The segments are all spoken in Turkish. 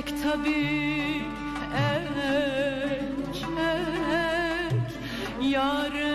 Ek tabip, ek, yarın.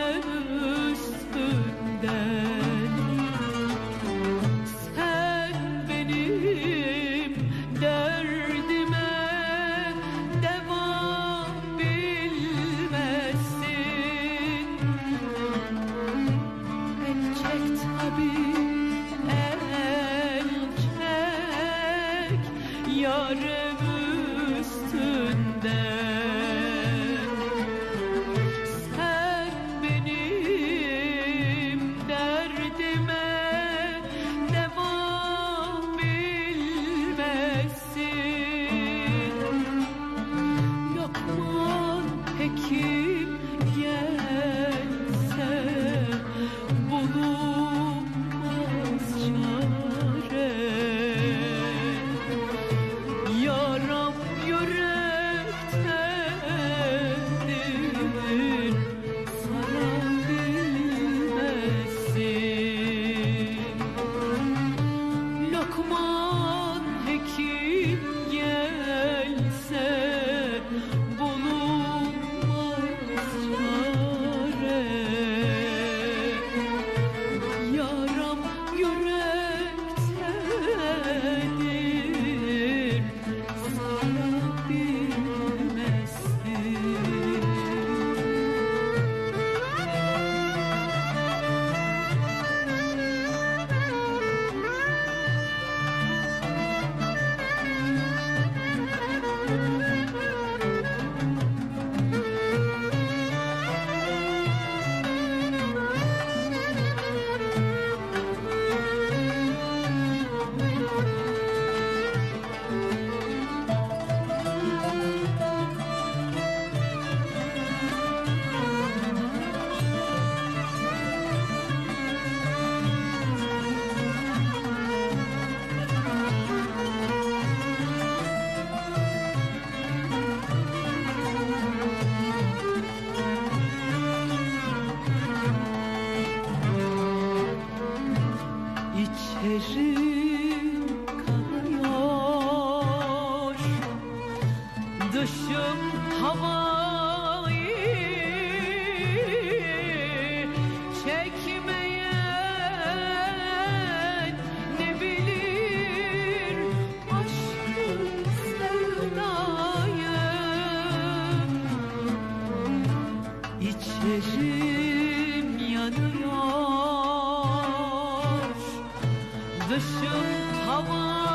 İçerim kararıyor Dışım havayı Çekmeyen ne bilir Aşkın sevdayı. İçerim Kışın hava